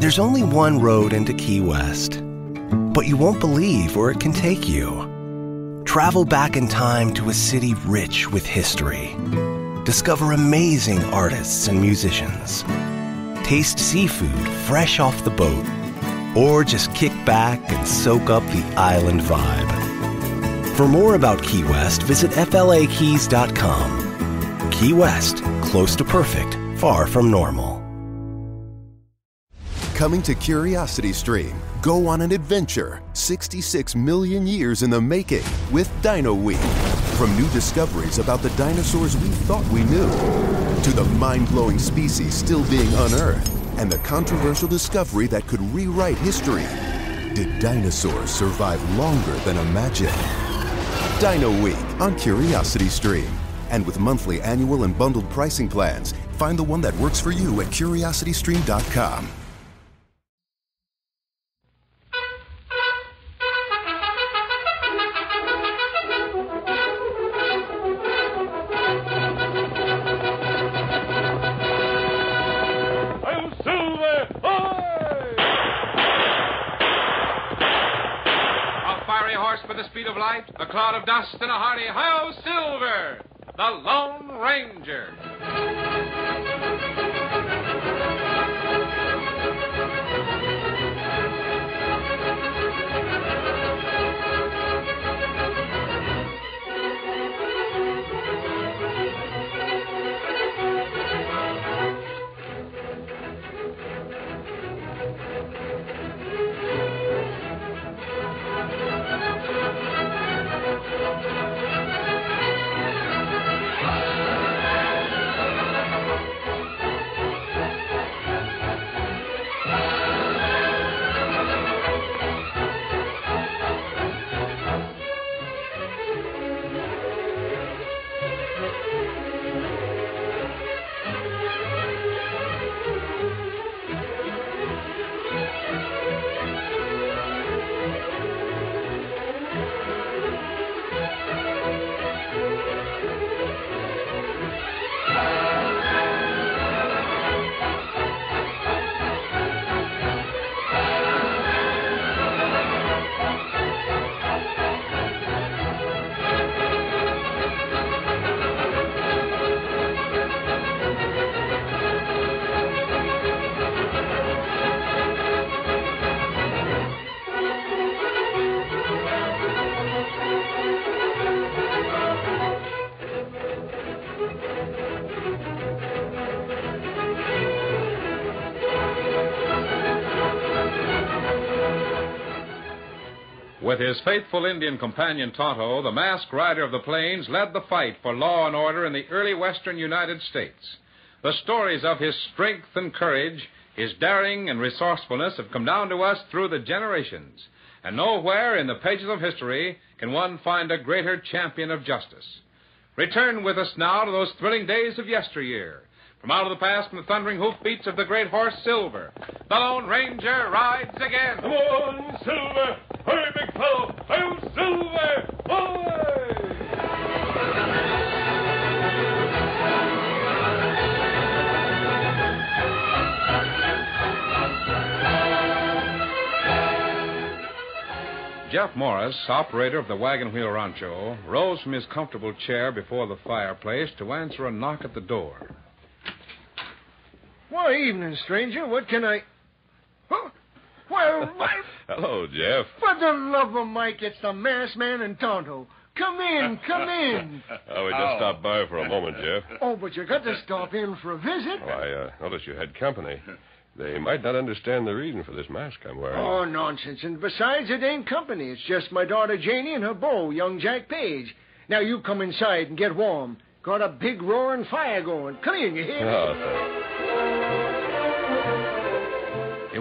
There's only one road into Key West, but you won't believe where it can take you. Travel back in time to a city rich with history. Discover amazing artists and musicians. Taste seafood fresh off the boat. Or just kick back and soak up the island vibe. For more about Key West, visit FLAKeys.com. Key West, close to perfect, far from normal. Coming to Curiosity Stream, go on an adventure 66 million years in the making with Dino Week. From new discoveries about the dinosaurs we thought we knew, to the mind blowing species still being unearthed, and the controversial discovery that could rewrite history. Did dinosaurs survive longer than imagined? Dino Week on Curiosity Stream. And with monthly, annual, and bundled pricing plans, find the one that works for you at curiositystream.com. speed of light, a cloud of dust, and a hearty Hi-Yo Silver, the Lone Ranger. With his faithful Indian companion Tonto, the masked rider of the plains led the fight for law and order in the early western United States. The stories of his strength and courage, his daring and resourcefulness have come down to us through the generations. And nowhere in the pages of history can one find a greater champion of justice. Return with us now to those thrilling days of yesteryear. From out of the past, from the thundering hoofbeats of the great horse Silver, the Lone Ranger rides again. Come on, Silver! Hurry, big fellow! I'll Silver! Away! Jeff Morris, operator of the Wagon Wheel Rancho, rose from his comfortable chair before the fireplace to answer a knock at the door. Why, evening, stranger. What can I. Huh? Well, my. Hello, Jeff. For the love of Mike, it's the masked man and Tonto. Come in, come in. Oh, we just stopped by for a moment, Jeff. Oh, but you got to stop in for a visit. Oh, I uh, noticed you had company. They might not understand the reason for this mask I'm wearing. Oh, nonsense. And besides, it ain't company. It's just my daughter Janie and her beau, young Jack Page. Now you come inside and get warm. Got a big roaring fire going. Come in, you hear? Oh, thanks.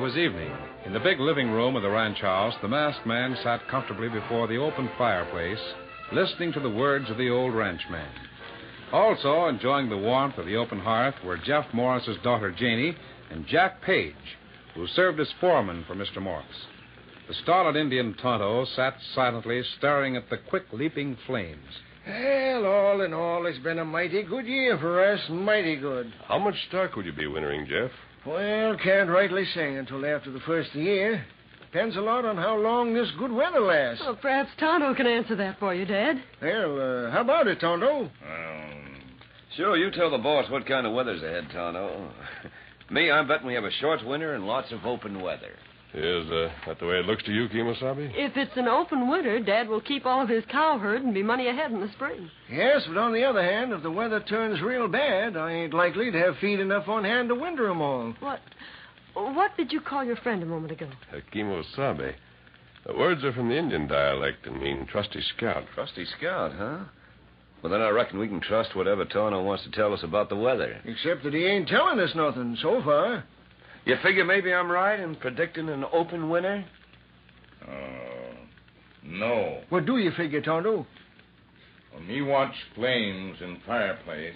It was evening. In the big living room of the ranch house, the masked man sat comfortably before the open fireplace, listening to the words of the old ranchman. Also enjoying the warmth of the open hearth were Jeff Morris's daughter Janie and Jack Page, who served as foreman for Mr. Morris. The stolid Indian Tonto sat silently staring at the quick leaping flames. Well, all in all, it's been a mighty good year for us. Mighty good. How much stock would you be wintering, Jeff? Well, can't rightly say until after the first of the year. Depends a lot on how long this good weather lasts. Well, perhaps Tonto can answer that for you, Dad. Well, uh, how about it, Tonto? Um, Sure, you tell the boss what kind of weather's ahead, Tonto. Me, I'm betting we have a short winter and lots of open weather. Is uh, that the way it looks to you, Kemosabe? If it's an open winter, Dad will keep all of his cow herd and be money ahead in the spring. Yes, but on the other hand, if the weather turns real bad, I ain't likely to have feed enough on hand to winter 'em all. What? What did you call your friend a moment ago? Uh, Kemosabe. The words are from the Indian dialect and mean trusty scout. Trusty scout, huh? Well, then I reckon we can trust whatever Tonto wants to tell us about the weather. Except that he ain't telling us nothing so far. You figure maybe I'm right in predicting an open winter? uh, no. What do you figure, Tonto? When me watch flames in fireplace,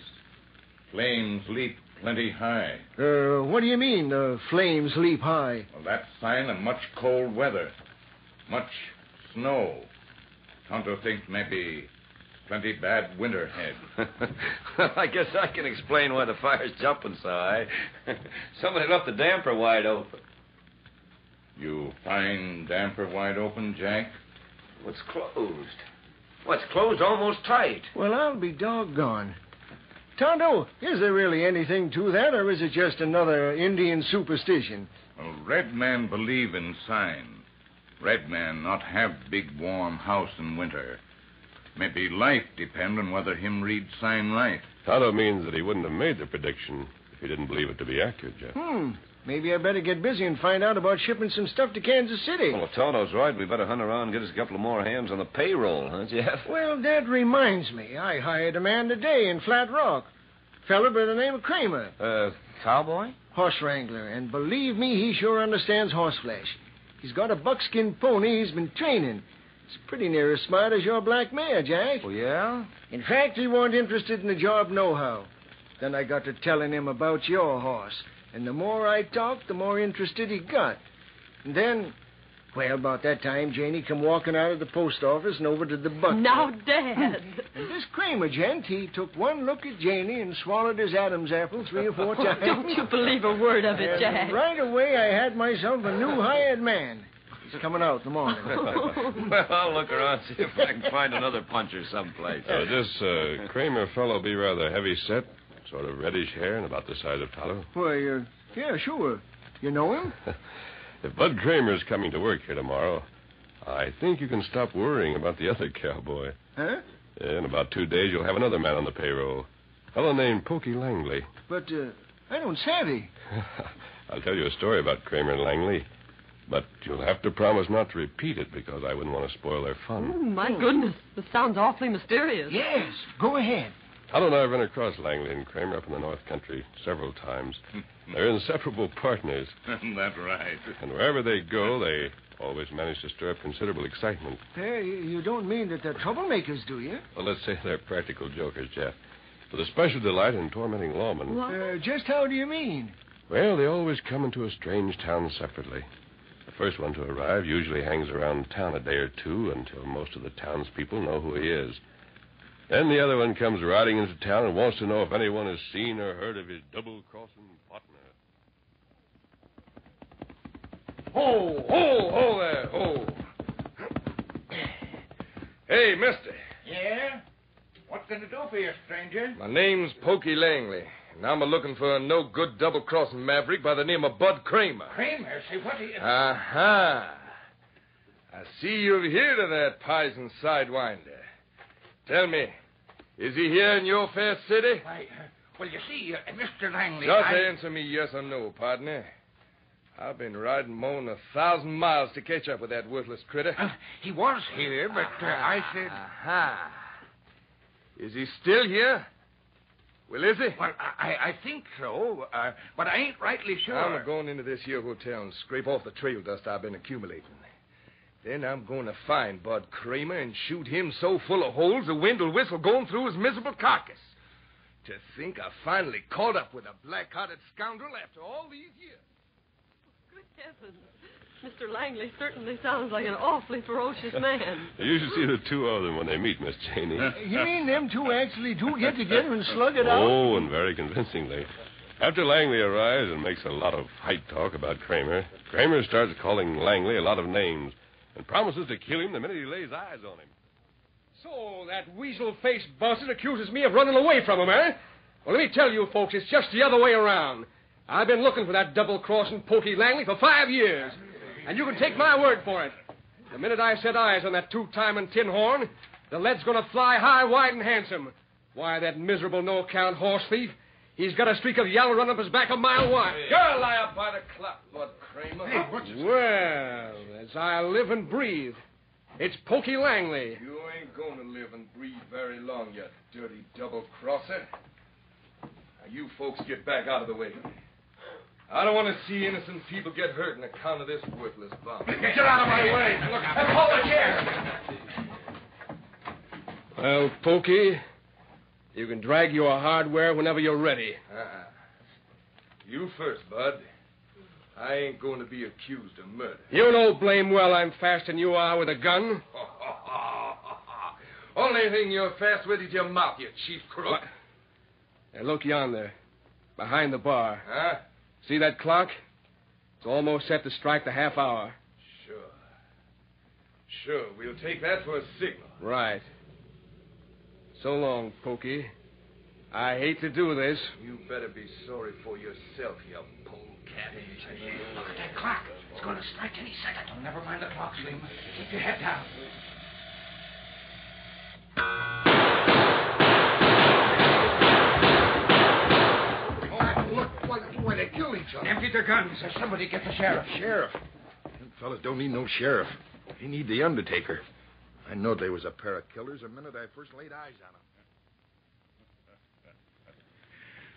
flames leap plenty high. Uh, what do you mean, the flames leap high? Well, that's sign of much cold weather. Much snow. Tonto thinks maybe plenty bad winter head. well, I guess I can explain why the fire's jumping so high. Somebody left the damper wide open. You find damper wide open, Jack? What's closed? What's closed almost tight? Well, I'll be doggone. Tonto, is there really anything to that, or is it just another Indian superstition? Well, red man believe in sign. Red man not have big warm house in winter. Maybe life depend on whether him read sign right. Tonto means that he wouldn't have made the prediction if he didn't believe it to be accurate, Jeff. Hmm. Maybe I better get busy and find out about shipping some stuff to Kansas City. Well, if Tonto's right, we better hunt around and get us a couple of more hands on the payroll, huh, Jeff? Well, that reminds me. I hired a man today in Flat Rock. Fella by the name of Kramer. Uh, cowboy? Horse wrangler. And believe me, he sure understands horseflesh. He's got a buckskin pony he's been training. It's pretty near as smart as your black mare, Jack. Oh, yeah? In fact, he weren't interested in the job nohow. Then I got to telling him about your horse. And the more I talked, the more interested he got. And then, well, about that time, Janie come walking out of the post office and over to the buck. Now, Dad. And this Kramer gent, he took one look at Janie and swallowed his Adam's apple three or four times. Don't you believe a word of it, And Jack. right away, I had myself a new hired man. He's coming out in the morning. well, I'll look around, see if I can find another puncher someplace. Uh, this uh, Kramer fellow be rather heavy set, sort of reddish hair, and about the size of Tonto. Why, uh, yeah, sure. You know him? If Bud Kramer's coming to work here tomorrow, I think you can stop worrying about the other cowboy. Huh? In about two days, you'll have another man on the payroll. A fellow named Pokey Langley. But uh, I don't savvy. I'll tell you a story about Kramer and Langley. But you'll have to promise not to repeat it because I wouldn't want to spoil their fun. Oh, fun. my goodness. This sounds awfully mysterious. Yes, go ahead. Tonto and I have run across Langley and Kramer up in the North Country several times. They're inseparable partners, That's right. and wherever they go, they always manage to stir up considerable excitement. Hey, you don't mean that they're troublemakers, do you? Well, let's say they're practical jokers, Jeff, with a special delight in tormenting lawmen. What? Uh, just how do you mean? Well, they always come into a strange town separately. The first one to arrive usually hangs around town a day or two until most of the townspeople know who he is. Then the other one comes riding into town and wants to know if anyone has seen or heard of his double-crossing partner. Ho, ho, ho there, ho. Hey, mister. Yeah? What can I do for you, stranger? My name's Pokey Langley, and I'm a looking for a no good double crossing maverick by the name of Bud Kramer. Kramer, say, what do you... Aha. I see you've heard of that Pison Sidewinder. Tell me, is he here in your fair city? Why, uh, well, you see, uh, Mr. Langley, Just I... answer me yes or no, partner. I've been riding more'n a thousand miles to catch up with that worthless critter. Uh, he was here, but uh, I said... Aha. Is he still here? Well, is he? Well, I, I think so, uh, but I ain't rightly sure. I'm going into this here hotel and scrape off the trail dust I've been accumulating. Then I'm going to find Bud Kramer and shoot him so full of holes the wind will whistle going through his miserable carcass. To think I finally caught up with a black-hearted scoundrel after all these years. Good heavens. Mr. Langley certainly sounds like an awfully ferocious man. You should see the two of them when they meet, Miss Janie. You mean them two actually do get together and slug it out? Oh, and very convincingly. After Langley arrives and makes a lot of fight talk about Kramer, Kramer starts calling Langley a lot of names and promises to kill him the minute he lays eyes on him. So that weasel-faced buzzard accuses me of running away from him, eh? Well, let me tell you, folks, it's just the other way around. I've been looking for that double-crossing Pokey Langley for five years, and you can take my word for it. The minute I set eyes on that two-timing tin horn, the lead's going to fly high, wide, and handsome. Why, that miserable no-count horse thief, he's got a streak of yellow running up his back a mile wide. Go lie up by the clock, Bud Kramer. Well, as I live and breathe, it's Pokey Langley. You ain't going to live and breathe very long, you dirty double-crosser. Now, you folks get back out of the way. I don't want to see innocent people get hurt on account of this worthless bomb. Get out of my way. Look, hold the chair. Well, Pokey, you can drag your hardware whenever you're ready. Uh-uh. You first, Bud. I ain't going to be accused of murder. You know blame well I'm faster than you are with a gun. Only thing you're fast with is your mouth, you chief crook. Now, look yonder, behind the bar. Huh? See that clock? It's almost set to strike the half hour. Sure. Sure, we'll take that for a signal. Right. So long, Pokey. I hate to do this. You better be sorry for yourself, you polecat. Look at that clock. It's going to strike any second. Oh, never mind the clock, Slim. Keep your head down. Oh, look, why, why they killed each other. Empty their guns. Or somebody get the sheriff. Sheriff? Them fellas don't need no sheriff. They need the Undertaker. I know they was a pair of killers the minute I first laid eyes on them.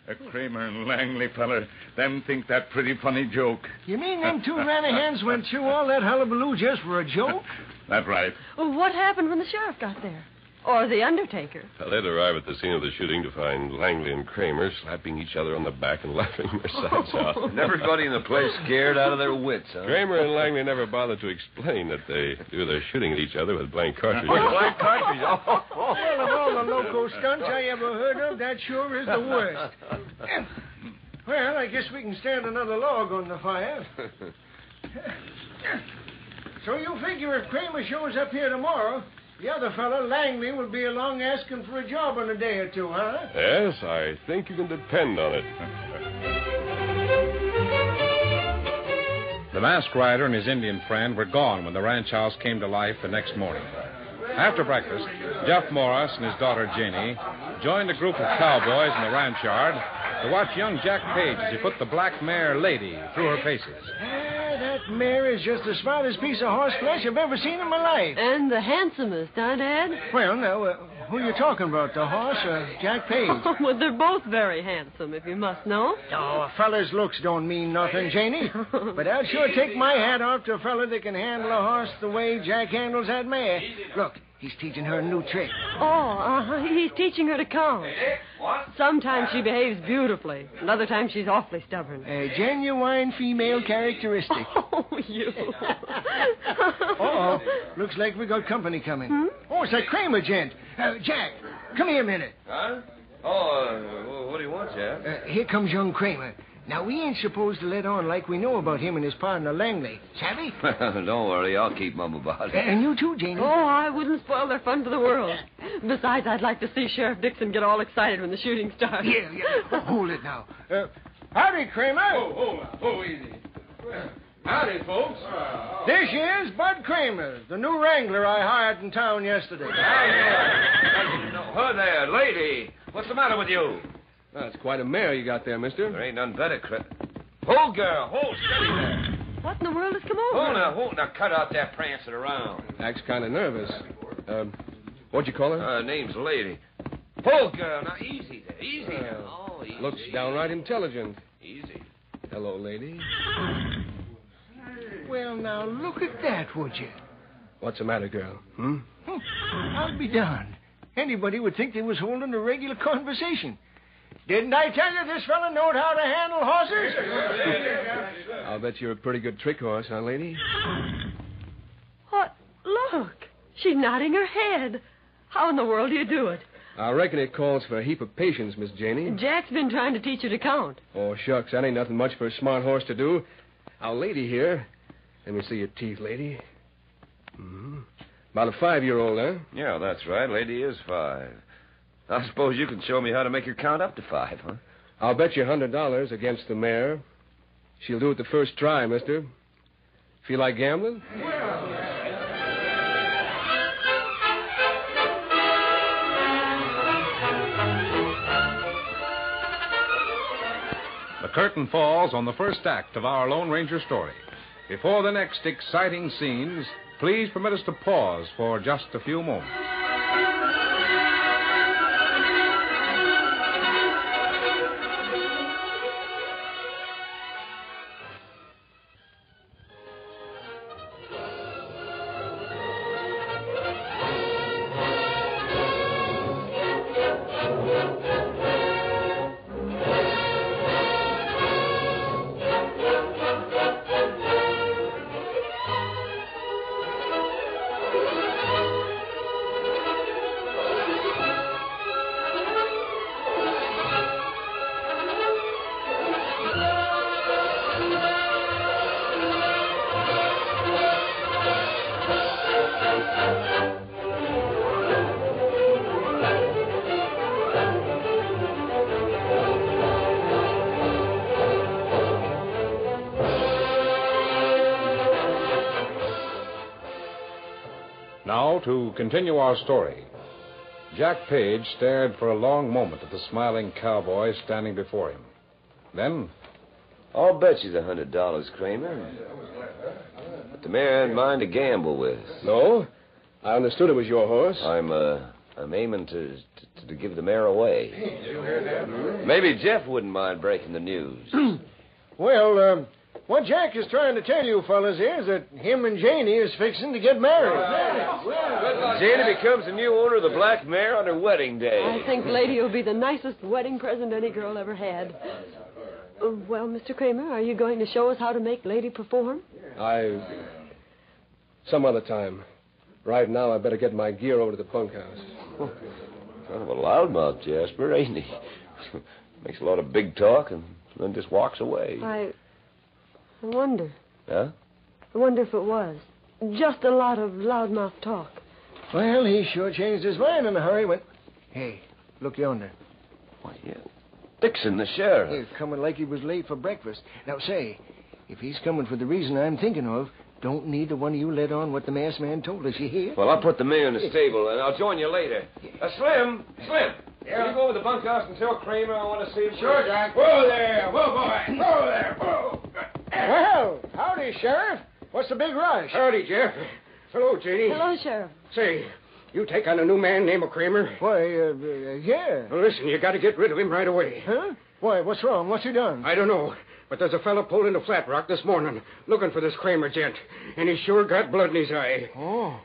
A Kramer and Langley feller, them think that pretty funny joke. You mean them two Ranahans went through all that hullabaloo just for a joke? That right. Well, what happened when the sheriff got there? Or the undertaker? Well, they'd arrive at the scene of the shooting to find Langley and Kramer slapping each other on the back and laughing their sides oh. out. And everybody in the place scared out of their wits, huh? Kramer and Langley never bothered to explain that they do their shooting at each other with blank cartridges. Blank cartridge. Oh, oh, oh, Well, of all the loco stunts I ever heard of, that sure is the worst. Well, I guess we can stand another log on the fire. So you figure if Kramer shows up here tomorrow, the other fellow, Langley, will be along asking for a job in a day or two, huh? Yes, I think you can depend on it. The masked rider and his Indian friend were gone when the ranch house came to life the next morning. After breakfast, Jeff Morris and his daughter Janie joined a group of cowboys in the ranch yard to watch young Jack Page as he put the black mare Lady through her paces. That mare is just the smartest piece of horse flesh I've ever seen in my life. And the handsomest, huh, Dad? Well, now, uh, who are you talking about, the horse or Jack Page? well, they're both very handsome, if you must know. Oh, a fella's looks don't mean nothing, Janie. But I'll sure take my hat off to a fella that can handle a horse the way Jack handles that mare. Look, he's teaching her a new trick. Oh, uh, he's teaching her to count. Sometimes she behaves beautifully, Another time she's awfully stubborn. A genuine female characteristic. Oh, you. Uh-oh. Looks like we got company coming. Oh, it's that Kramer gent. Uh, Jack, come here a minute. Huh? Oh, uh, what do you want, Jack? Uh, here comes young Kramer. Now, we ain't supposed to let on like we know about him and his partner Langley. Savvy? Don't worry, I'll keep mum about it. And you too, Janie. Oh, I wouldn't spoil their fun for the world. Besides, I'd like to see Sheriff Dixon get all excited when the shooting starts. Yeah, yeah. Hold it now. Uh, howdy, Kramer. Oh, hold oh, oh, easy. Howdy, folks. This is Bud Kramer, the new wrangler I hired in town yesterday. Hi. Oh, there, lady. What's the matter with you? That's quite a mare you got there, mister. There ain't none better, Crit. Hold, girl. Hold steady there. What in the world has come over? Hold now, hold now. Cut out that prancing around. Acts kind of nervous. Um, what'd you call her? Her name's Lady. Hold, girl. Now, easy there. Easy now. Oh, easy. Looks downright intelligent. Easy. Hello, lady. Well, now, look at that, would you? What's the matter, girl? Hmm? I'll be darned. Anybody would think they was holding a regular conversation. Didn't I tell you this fella knowed how to handle horses? I'll bet you're a pretty good trick horse, huh, lady? What? Look. She's nodding her head. How in the world do you do it? I reckon it calls for a heap of patience, Miss Janie. Jack's been trying to teach you to count. Oh, shucks, that ain't nothing much for a smart horse to do. Our lady here. Let me see your teeth, lady. hmm About a five-year-old, huh? Yeah, that's right. Lady is five. I suppose you can show me how to make her count up to five, huh? I'll bet you a hundred dollars against the mare. She'll do it the first try, mister. Feel like gambling? The curtain falls on the first act of our Lone Ranger story. Before the next exciting scenes, please permit us to pause for just a few moments. To continue our story. Jack Page stared for a long moment at the smiling cowboy standing before him. Then, I'll bet you the hundred dollars, Kramer. But the mare ain't mine to gamble with. No? I understood it was your horse. I'm, uh, I'm aiming to, to, to give the mare away. Maybe Jeff wouldn't mind breaking the news. Well, um, what Jack is trying to tell you fellas is that him and Janie is fixing to get married. Janie becomes the new owner of the black mare on her wedding day. I think Lady will be the nicest wedding present any girl ever had. Uh, well, Mr. Kramer, are you going to show us how to make Lady perform? I. Some other time. Right now, I better get my gear over to the bunkhouse. Kind of a loudmouth, Jasper, ain't he? Makes a lot of big talk and then just walks away. I. I wonder. Huh? I wonder if it was. Just a lot of loudmouth talk. Well, he sure changed his mind in a hurry when. Hey, look yonder. Why, yeah. Dixon, the sheriff. He's coming like he was late for breakfast. Now, say, if he's coming for the reason I'm thinking of, don't neither one of you let on what the masked man told us, you hear? Well, I'll put the mare in the stable, and I'll join you later. Uh, Slim, Slim, yeah. Will you go over to the bunkhouse and tell Kramer I want to see him? Sure, Jack. Whoa there, whoa, boy, whoa there, whoa. Well, howdy, Sheriff. What's the big rush? Howdy, Jeff. Hello, Janie. Hello, Sheriff. Say, you take on a new man named Kramer? Why, uh, uh, yeah. Well, listen, you got to get rid of him right away. Huh? Why, what's wrong? What's he done? I don't know, but there's a fellow pulled into Flat Rock this morning looking for this Kramer gent, and he sure got blood in his eye. Oh,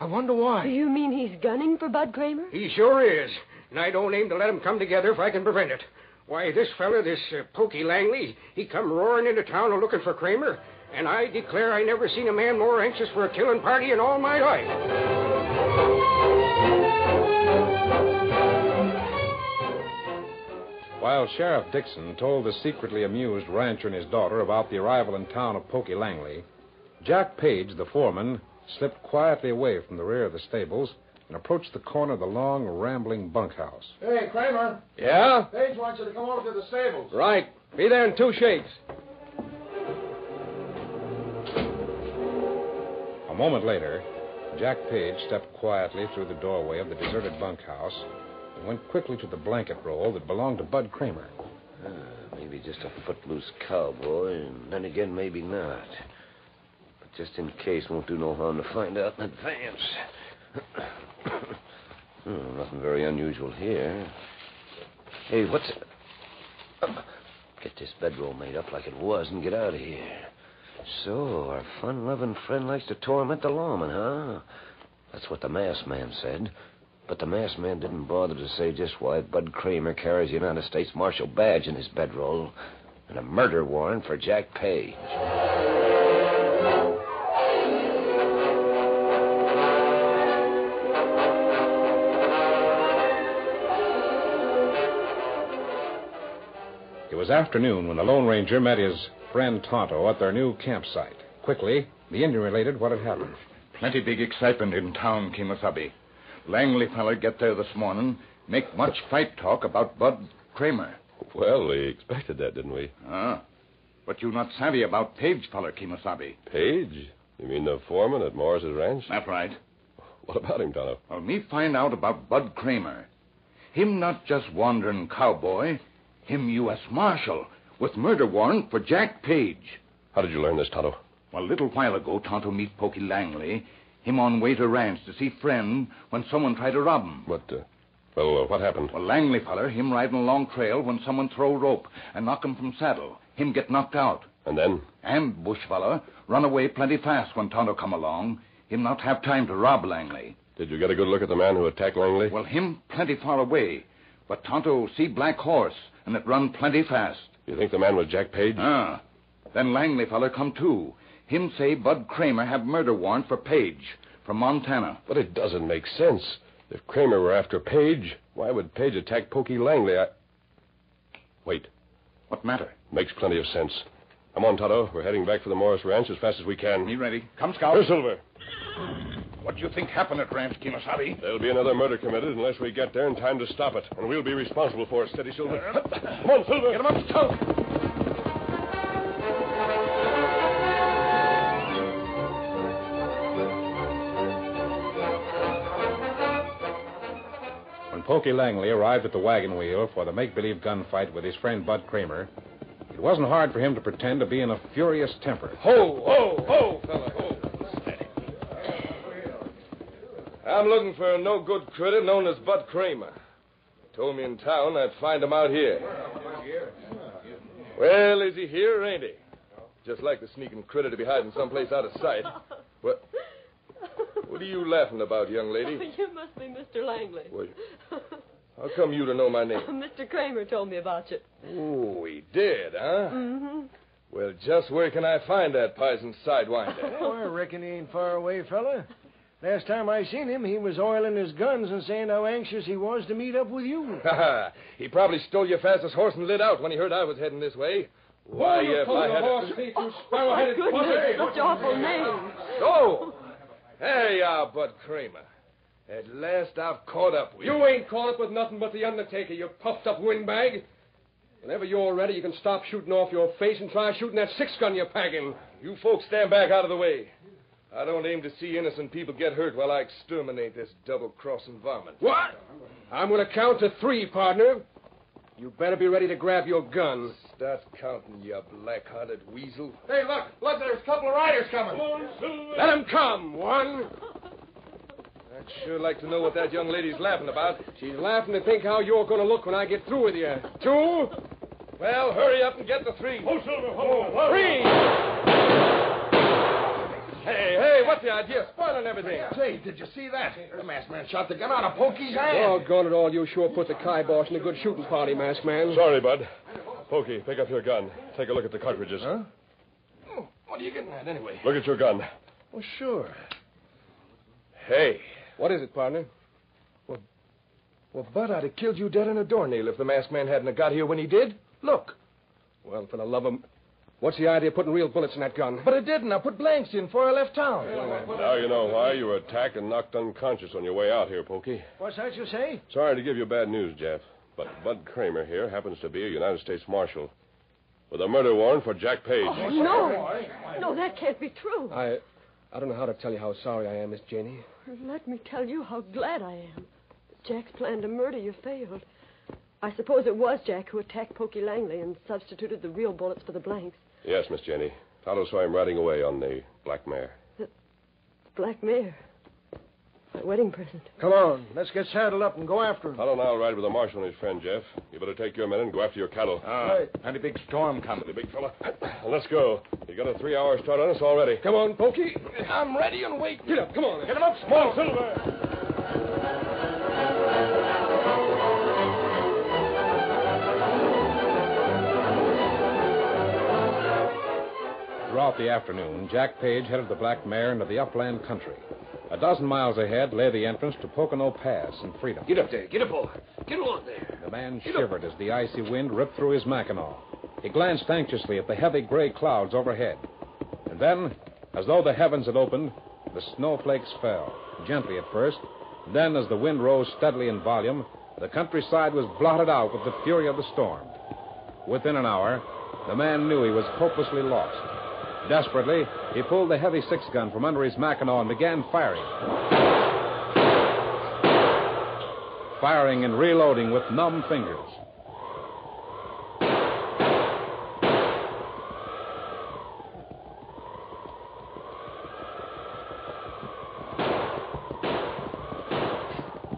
I wonder why. Do you mean he's gunning for Bud Kramer? He sure is, and I don't aim to let 'em come together if I can prevent it. Why, this fella, this uh, Pokey Langley, he come roaring into town a looking for Kramer, and I declare I never seen a man more anxious for a killing party in all my life. while Sheriff Dixon told the secretly amused rancher and his daughter about the arrival in town of Pokey Langley, Jack Page, the foreman, slipped quietly away from the rear of the stables and approached the corner of the long, rambling bunkhouse. Hey, Kramer. Yeah? Page wants you to come over to the stables. Right. Be there in two shakes. A moment later, Jack Page stepped quietly through the doorway of the deserted bunkhouse and went quickly to the blanket roll that belonged to Bud Kramer. Uh, maybe just a footloose cowboy, and then again, maybe not. But just in case, won't do no harm to find out in advance. Hmm, nothing very unusual here. Hey, what's. Uh, get this bedroll made up like it was and get out of here. So, our fun loving friend likes to torment the lawman, huh? That's what the masked man said. But the masked man didn't bother to say just why Bud Kramer carries the United States Marshal badge in his bedroll and a murder warrant for Jack Page. Afternoon when the Lone Ranger met his friend Tonto at their new campsite. Quickly, the Indian related what had happened. Plenty big excitement in town, Kemosabe. Langley feller get there this morning, make much fight talk about Bud Kramer. Well, we expected that, didn't we? Ah. But you not savvy about Page feller, Kemosabe. Page? You mean the foreman at Morris's ranch? That's right. What about him, Tonto? Well, me find out about Bud Kramer. Him not just wandering cowboy, him U.S. Marshal with murder warrant for Jack Page. How did you learn this, Tonto? Well, a little while ago, Tonto meet Pokey Langley. Him on way to ranch to see friend when someone tried to rob him. What, uh, well, uh, what happened? Well, Langley feller, him riding along trail when someone throw rope and knock him from saddle. Him get knocked out. And then? And bush feller run away plenty fast when Tonto come along. Him not have time to rob Langley. Did you get a good look at the man who attacked Langley? Well, him plenty far away. But Tonto see black horse, and it run plenty fast. You think the man was Jack Page? Ah. Then Langley feller come too. Him say Bud Kramer have murder warrant for Page from Montana. But it doesn't make sense. If Kramer were after Page, why would Page attack Pokey Langley? I... Wait. What matter? Makes plenty of sense. Come on, Tonto. We're heading back for the Morris Ranch as fast as we can. Me ready. Come, Scout. Here, Silver. What do you think happened at Ranch Kemosabe? There'll be another murder committed unless we get there in time to stop it. And we'll be responsible for it. Steady, Silver. Uh, Come on, Silver. Get him up, Scout. When Pokey Langley arrived at the wagon wheel for the make believe gunfight with his friend Bud Kramer, it wasn't hard for him to pretend to be in a furious temper. Ho, ho, ho, fella, ho. Steady. I'm looking for a no good critter known as Bud Kramer. Told me in town I'd find him out here. Well, is he here or ain't he? Just like the sneaking critter to be hiding someplace out of sight. What? What are you laughing about, young lady? You must be Mr. Langley. Well, How come you to know my name? Mr. Kramer told me about you. Oh, he did, huh? Mm-hmm. Well, just where can I find that pizen sidewinder? Oh, I reckon he ain't far away, fella. Last time I seen him, he was oiling his guns and saying how anxious he was to meet up with you. Ha ha. He probably stole your fastest horse and lit out when he heard I was heading this way. Why, you if I the had... horse thief, you Oh, sparrow-headed goodness, buzzard. such awful names. Oh! Hey, uh, Bud Kramer. At last I've caught up with you. You ain't caught up with nothing but the Undertaker, you puffed up windbag. Whenever you're ready, you can stop shooting off your face and try shooting that six gun you're packing. You folks stand back out of the way. I don't aim to see innocent people get hurt while I exterminate this double-crossing varmint. What? I'm going to count to three, partner. You better be ready to grab your gun. Start counting, you black-hearted weasel. Hey, look, look, there's a couple of riders coming. Let 'em come. One. I'd sure like to know what that young lady's laughing about. She's laughing to think how you're going to look when I get through with you. Two. Well, hurry up and get the three. Oh, Silver, hold Three. Hey, hey, what's the idea? Spoiling everything. Say, did you see that? The masked man shot the gun out of Pokey's hand. Oh, Doggone it all, you sure put the kibosh in a good shooting party, masked man. Sorry, Bud. Pokey, pick up your gun. Take a look at the cartridges. Huh? Oh, what are you getting at, anyway? Look at your gun. Oh, sure. Hey. What is it, partner? Well, Bud, I'd have killed you dead on a doornail if the masked man hadn't have got here when he did. Look. Well, for the love of... What's the idea of putting real bullets in that gun? But I didn't. I put blanks in before I left town. Now you know why you were attacked and knocked unconscious on your way out here, Pokey. What's that you say? Sorry to give you bad news, Jeff, but Bud Kramer here happens to be a United States Marshal with a murder warrant for Jack Page. Oh, no. No, that can't be true. I... I don't know how to tell you how sorry I am, Miss Janie. Let me tell you how glad I am. Jack's plan to murder you failed. I suppose it was Jack who attacked Pokey Langley and substituted the real bullets for the blanks. Yes, Miss Janie. Tonto saw him riding away on the black mare. Black mare. My wedding present. Come on, let's get saddled up and go after him. Tonto and I'll ride with the marshal and his friend, Jeff. You better take your men and go after your cattle. Ah, Right. a big storm coming. The big fella. And let's go. You got a three-hour start on us already. Come on, Pokey. I'm ready and waiting. Get up, come on. Get him up, small silver. Throughout the afternoon, Jack Page headed the Black Mare into the upland country. A dozen miles ahead lay the entrance to Pocono Pass and freedom. Get up there. Get up, boy. Get along there. The man shivered as the icy wind ripped through his mackinaw. He glanced anxiously at the heavy gray clouds overhead. And then, as though the heavens had opened, the snowflakes fell, gently at first. Then, as the wind rose steadily in volume, the countryside was blotted out with the fury of the storm. Within an hour, the man knew he was hopelessly lost. Desperately, he pulled the heavy six gun from under his Mackinaw and began firing. Firing and reloading with numb fingers.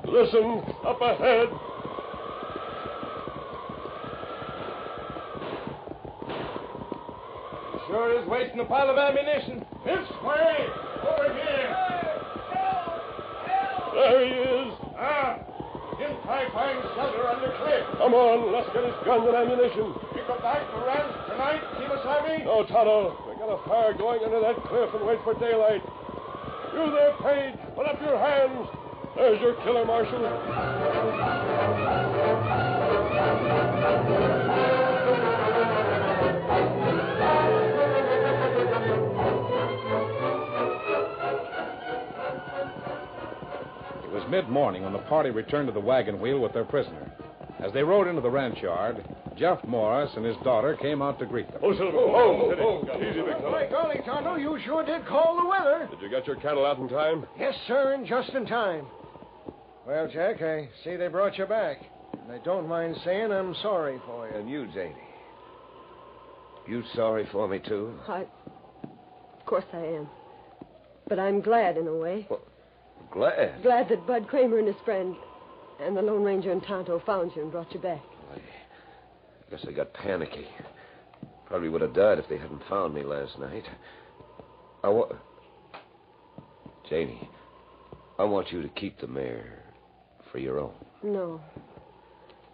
Listen, up ahead. Sure is wasting a pile of ammunition. This way! Over here! There he is. Ah! Didn't I find shelter under cliff? Come on, let's get his guns and ammunition. We go back to ranch tonight, Kemosabe? No, Tonto. We got a fire going under that cliff and wait for daylight. You there, Page, put up your hands. There's your killer, Marshal. Mid morning when the party returned to the wagon wheel with their prisoner. As they rode into the ranch yard, Jeff Morris and his daughter came out to greet them. Oh, Silver. Oh, oh, Easy, big fella. My golly, Tonto, you sure did call the weather. Did you get your cattle out in time? Yes, sir, and just in time. Well, Jack, I see they brought you back. And I don't mind saying I'm sorry for you. And you, Janie. You sorry for me, too? I. Of course I am. But I'm glad in a way. Glad. Glad that Bud Kramer and his friend and the Lone Ranger and Tonto found you and brought you back. I guess I got panicky. Probably would have died if they hadn't found me last night. I want. Janie, I want you to keep the mare for your own. No.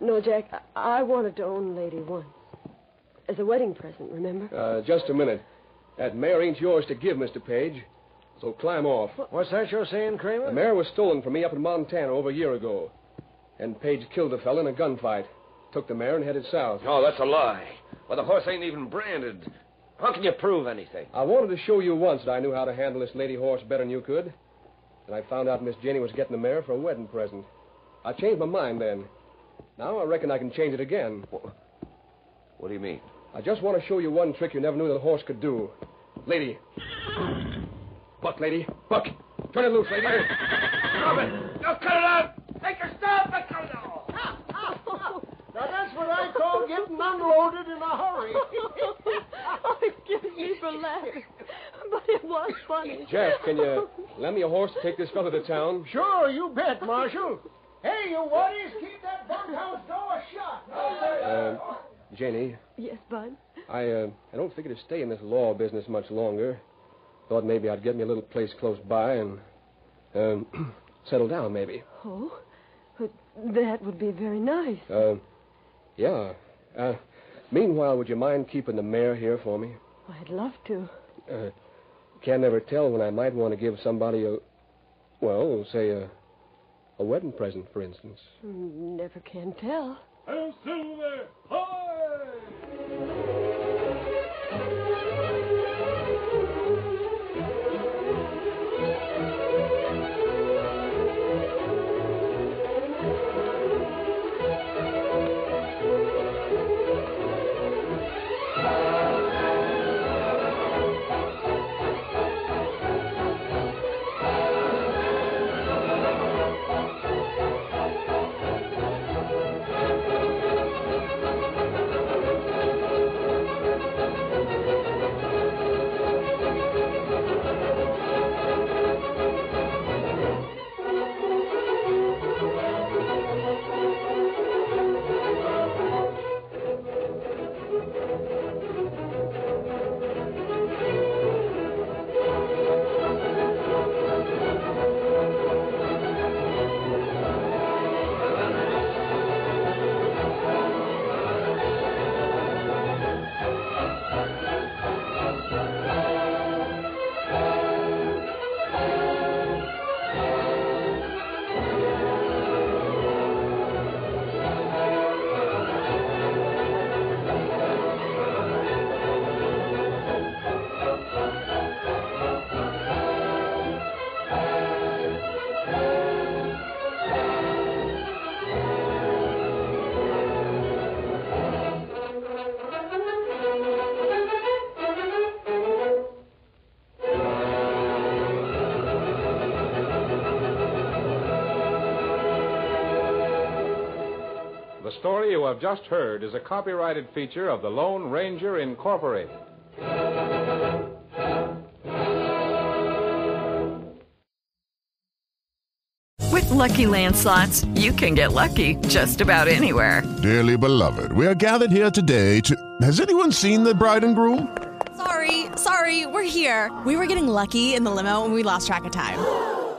No, Jack. I, I wanted to own Lady once. As a wedding present, remember? Uh, just a minute. That mare ain't yours to give, Mr. Page. So climb off. What's that you're saying, Kramer? The mare was stolen from me up in Montana over a year ago. And Page killed the fella in a gunfight. Took the mare and headed south. Oh, that's a lie. Well, the horse ain't even branded. How can you prove anything? I wanted to show you once that I knew how to handle this lady horse better than you could. And I found out Miss Janie was getting the mare for a wedding present. I changed my mind then. Now I reckon I can change it again. What do you mean? I just want to show you one trick you never knew that a horse could do. Lady. Buck, lady. Buck. Turn it loose, lady. Stop it! Now cut it out! Make her stop! Let go now! Now that's what I call getting unloaded in a hurry. oh, excuse me for laughing. But it was funny. Jeff, can you lend me a horse to take this fellow to town? Sure, you bet, Marshal. Hey, you waddies, keep that bunkhouse door shut. Uh, Janie, Yes, Bud. I uh, I don't figure to stay in this law business much longer. Thought maybe I'd get me a little place close by and um, settle down, maybe. Oh, but that would be very nice. Uh, yeah. Uh, meanwhile, would you mind keeping the mare here for me? I'd love to. Uh, can't never tell when I might want to give somebody a, well, say a, a wedding present, for instance. Never can tell. You have just heard is a copyrighted feature of the Lone Ranger Incorporated. With Lucky Land slots, you can get lucky just about anywhere. Dearly beloved, we are gathered here today to. Has anyone seen the bride and groom? Sorry, sorry, we're here. We were getting lucky in the limo and we lost track of time.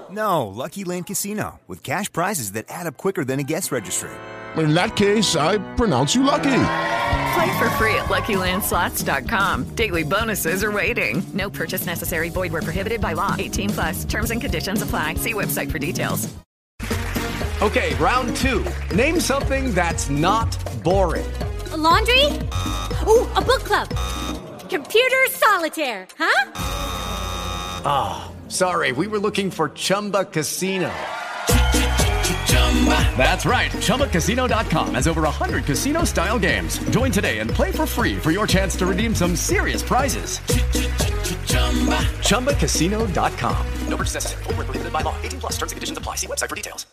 No, Lucky Land Casino, with cash prizes that add up quicker than a guest registry. In that case, I pronounce you lucky. Play for free at LuckyLandSlots.com. Daily bonuses are waiting. No purchase necessary. Void where prohibited by law. 18 plus. Terms and conditions apply. See website for details. Okay, round two. Name something that's not boring. A laundry? Ooh, a book club. Computer solitaire, huh? Ah, oh, sorry. We were looking for Chumba Casino. That's right. ChumbaCasino.com has over 100 casino style games. Join today and play for free for your chance to redeem some serious prizes. ChumbaCasino.com. No purchase necessary. Full prohibited by law. 18 plus terms and conditions apply. See website for details.